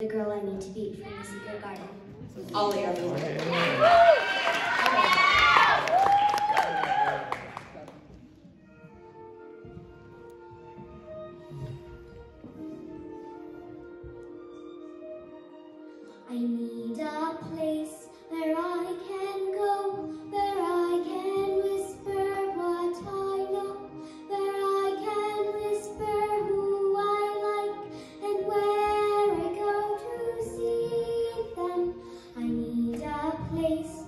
The girl I need to beat from the secret garden. Ollie, everyone. I need a place vocês.